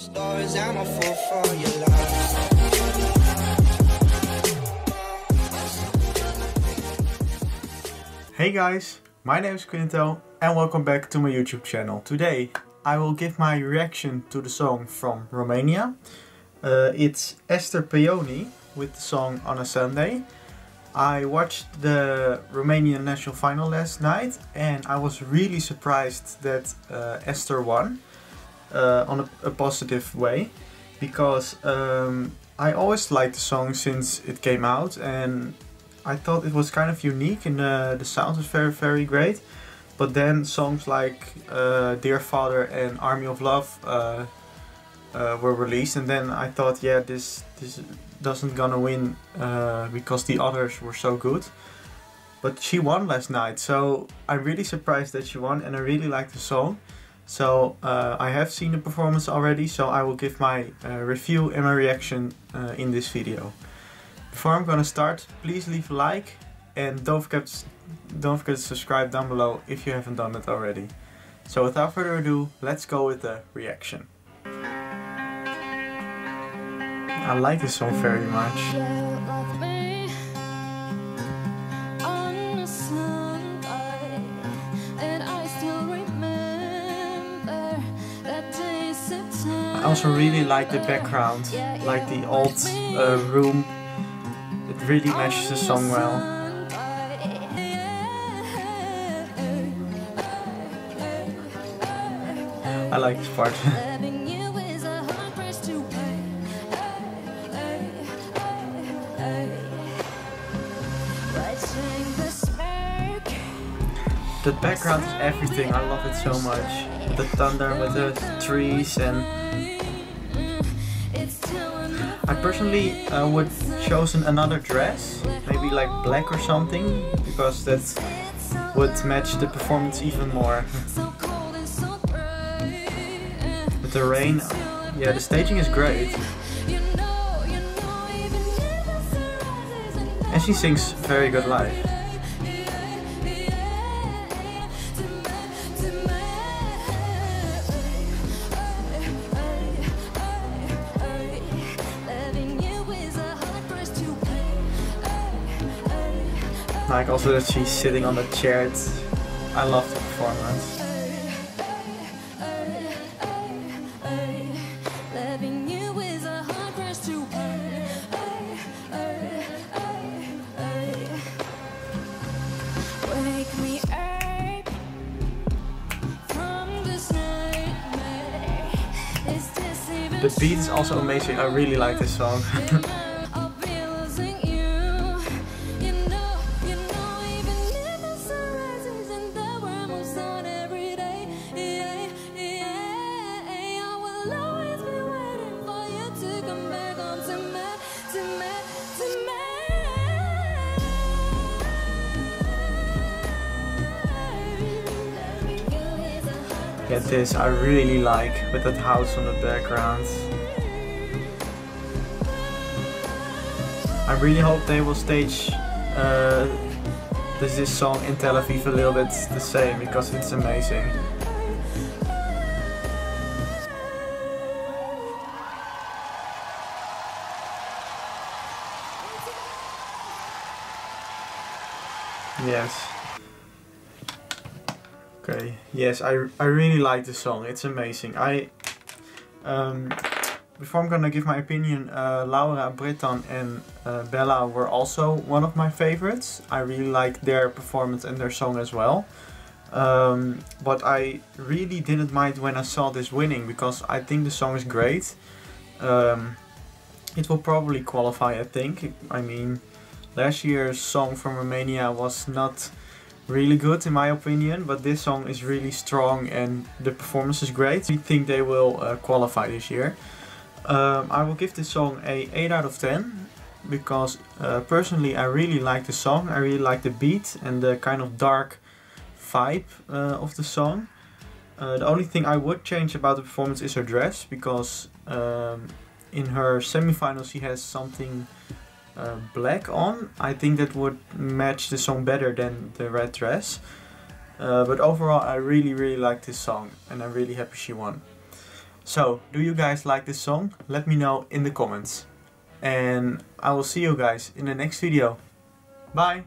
Stars, I'm a fool for your love. Hey guys, my name is Quinto and welcome back to my YouTube channel. Today I will give my reaction to the song from Romania. Uh, it's Ester Peony with the song On a Sunday. I watched the Romanian national final last night and I was really surprised that uh, Ester won uh, on a, a, positive way because um, I always liked the song since it came out and I thought it was kind of unique and uh, the sound was very very great. But then songs like uh, Dear Father and Army of Love uh, uh were released, and then I thought, yeah, this this doesn't gonna win uh, because the others were so good. But she won last night, so I'm really surprised that she won, and I really like the song. So uh, I have seen the performance already, so I will give my review and my reaction in this video. Before I'm gonna start, please leave a like and don't forget, don't forget to subscribe down below if you haven't done it already. So without further ado, let's go with the reaction. I like this song very much. I also really like the background, like the old uh, room It really matches the song well. I like this part. the background is everything, I love it so much. The thunder with the trees and I personally uh, would chosen another dress, maybe like black or something, because that would match the performance even more. With the rain, yeah, the staging is great. And she sings very good live. Like also that she's sitting on the chair. It's, I love the performance. The beat is also amazing. I really like this song. Get this, I really like with that house on the background. I really hope they will stage uh, this, this song in Tel Aviv a little bit the same because it's amazing. Yes. Okay, yes, I, I really like the song. It's amazing. I um, Before I'm gonna give my opinion, uh, Laura Bretan and uh, Bella were also one of my favorites. I really like their performance and their song as well. Um, but I really didn't mind when I saw this winning because I think the song is great. Um, it will probably qualify, I think. I mean, last year's song from Romania was not really good in my opinion, but this song is really strong and the performance is great. I think they will uh, qualify this year. Um, I will give this song a 8 out of 10 because uh, personally I really like the song, I really like the beat and the kind of dark vibe uh, of the song. Uh, the only thing I would change about the performance is her dress because um, in her semi-finals she has something uh, black on, I think that would match the song better than the red dress. Uh, but overall I really really like this song and I'm really happy she won. So, do you guys like this song? Let me know in the comments. And I will see you guys in the next video. Bye!